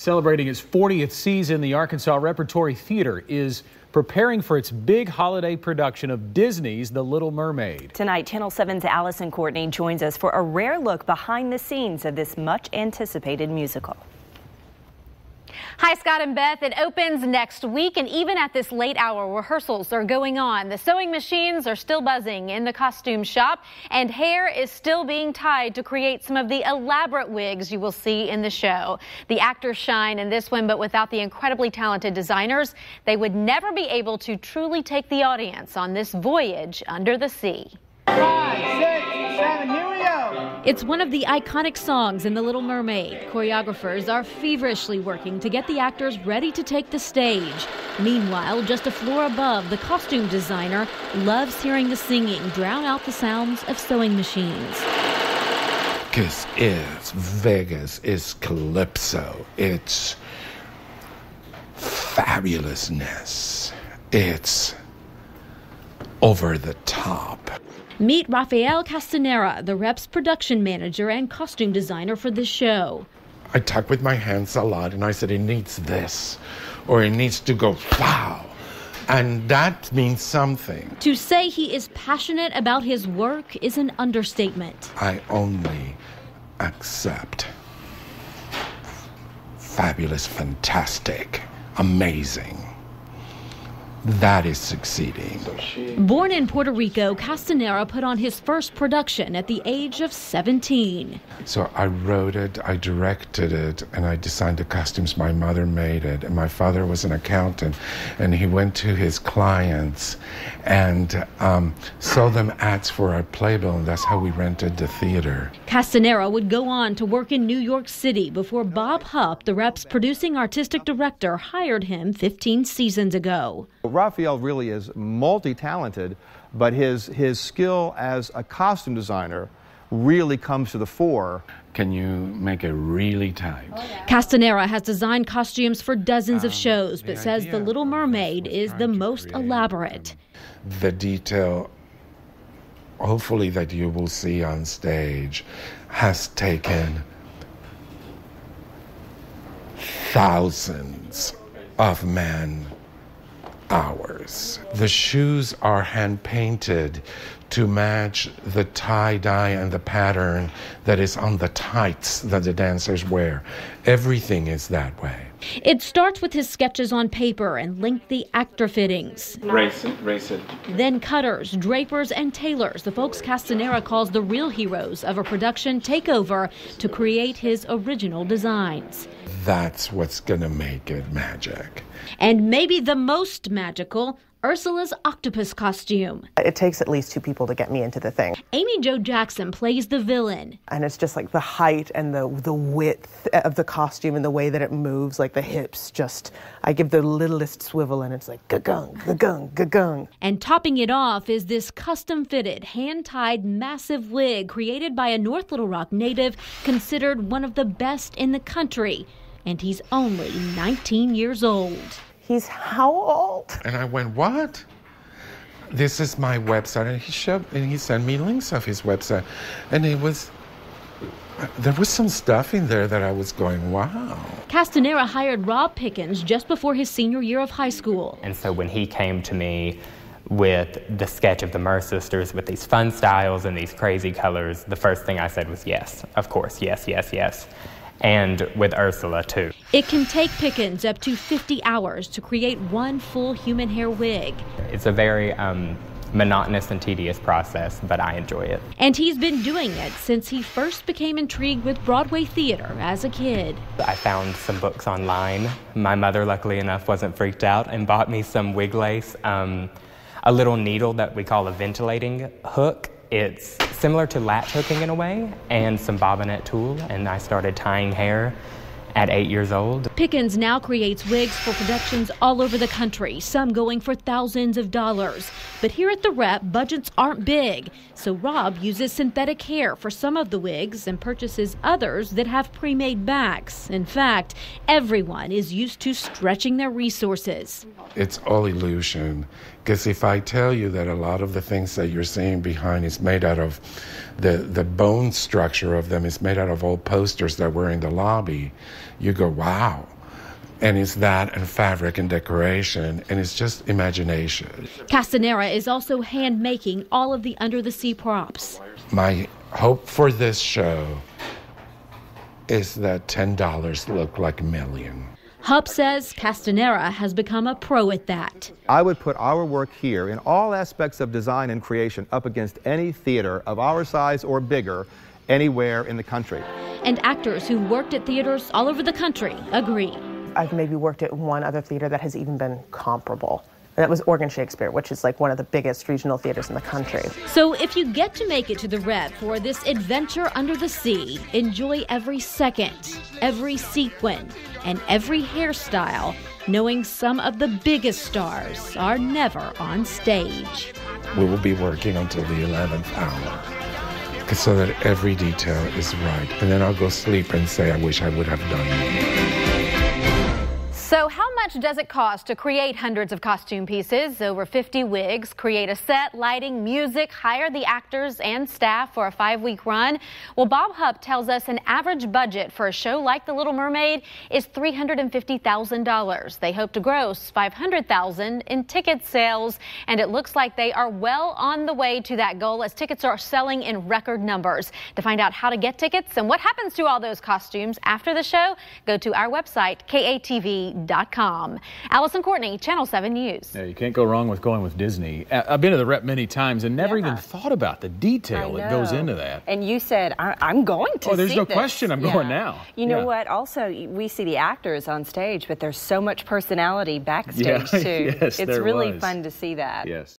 Celebrating its 40th season, the Arkansas Repertory Theater is preparing for its big holiday production of Disney's The Little Mermaid. Tonight, Channel 7's Alyson Courtney joins us for a rare look behind the scenes of this much anticipated musical. Hi, Scott and Beth. It opens next week, and even at this late hour, rehearsals are going on. The sewing machines are still buzzing in the costume shop, and hair is still being tied to create some of the elaborate wigs you will see in the show. The actors shine in this one, but without the incredibly talented designers, they would never be able to truly take the audience on this voyage under the sea. It's one of the iconic songs in The Little Mermaid. Choreographers are feverishly working to get the actors ready to take the stage. Meanwhile, just a floor above, the costume designer loves hearing the singing drown out the sounds of sewing machines. Because it's Vegas, it's Calypso, it's fabulousness, it's over the top. Meet Rafael Castanera, the Rep's production manager and costume designer for this show. I talk with my hands a lot and I said, it needs this, or it needs to go wow. And that means something. To say he is passionate about his work is an understatement. I only accept fabulous, fantastic, amazing. That is succeeding. Born in Puerto Rico, Castanera put on his first production at the age of 17. So I wrote it, I directed it, and I designed the costumes. My mother made it, and my father was an accountant, and he went to his clients and um, sold them ads for our playbill, and that's how we rented the theater. Castanera would go on to work in New York City before Bob Hupp, the Rep's producing artistic director, hired him 15 seasons ago. Raphael really is multi-talented, but his, his skill as a costume designer really comes to the fore. Can you make it really tight? Oh, yeah. Castanera has designed costumes for dozens um, of shows, but says The Little Mermaid is the most elaborate. The detail, hopefully, that you will see on stage has taken thousands of men hours. The shoes are hand painted to match the tie dye and the pattern that is on the tights that the dancers wear. Everything is that way. It starts with his sketches on paper and lengthy actor fittings. Race it, race it. Then cutters, drapers, and tailors, the folks Castanera calls the real heroes of a production, takeover to create his original designs. That's what's going to make it magic. And maybe the most magical, Ursula's octopus costume. It takes at least two people to get me into the thing. Amy Jo Jackson plays the villain. And it's just like the height and the the width of the costume and the way that it moves, like the hips just I give the littlest swivel and it's like gagung, gagung, gagung. And topping it off is this custom fitted, hand tied massive wig created by a North Little Rock native considered one of the best in the country and he's only 19 years old. He's how old? And I went, What? This is my website. And he showed and he sent me links of his website. And it was there was some stuff in there that I was going, wow. Castanera hired Rob Pickens just before his senior year of high school. And so when he came to me with the sketch of the Mersisters with these fun styles and these crazy colors, the first thing I said was yes, of course, yes, yes, yes and with Ursula too. It can take Pickens up to 50 hours to create one full human hair wig. It's a very um, monotonous and tedious process, but I enjoy it. And he's been doing it since he first became intrigued with Broadway theater as a kid. I found some books online. My mother, luckily enough, wasn't freaked out and bought me some wig lace, um, a little needle that we call a ventilating hook. It's similar to latch hooking in a way, and some bobbinet tulle, and I started tying hair at eight years old. Pickens now creates wigs for productions all over the country, some going for thousands of dollars. But here at the Rep, budgets aren't big, so Rob uses synthetic hair for some of the wigs and purchases others that have pre made backs. In fact, everyone is used to stretching their resources. It's all illusion. Because if I tell you that a lot of the things that you're seeing behind is made out of the, the bone structure of them is made out of old posters that were in the lobby. You go, wow. And it's that and fabric and decoration, and it's just imagination. Castanera is also hand making all of the under the sea props. My hope for this show is that $10 look like a million. Hupp says Castanera has become a pro at that. I would put our work here in all aspects of design and creation up against any theater of our size or bigger anywhere in the country. And actors who worked at theaters all over the country agree. I've maybe worked at one other theater that has even been comparable. And that was Oregon Shakespeare, which is like one of the biggest regional theaters in the country. So if you get to make it to the Rep for this adventure under the sea, enjoy every second, every sequin, and every hairstyle, knowing some of the biggest stars are never on stage. We will be working until the 11th hour so that every detail is right. And then I'll go sleep and say, I wish I would have done it. So, how much does it cost to create hundreds of costume pieces, over 50 wigs, create a set, lighting, music, hire the actors and staff for a five week run? Well, Bob Hupp tells us an average budget for a show like The Little Mermaid is $350,000. They hope to gross $500,000 in ticket sales, and it looks like they are well on the way to that goal as tickets are selling in record numbers. To find out how to get tickets and what happens to all those costumes after the show, go to our website, KATV Disney.com. Alyson Courtney, Channel 7 News. Yeah, you can't go wrong with going with Disney. I've been to the rep many times and never yeah. even thought about the detail that goes into that. And you said, I- am going to Oh, there's no this. question I'm yeah. going now. You know yeah. what? Also, we see the actors on stage, but there's so much personality backstage, too. yes, it's really was. fun to see that. Yes.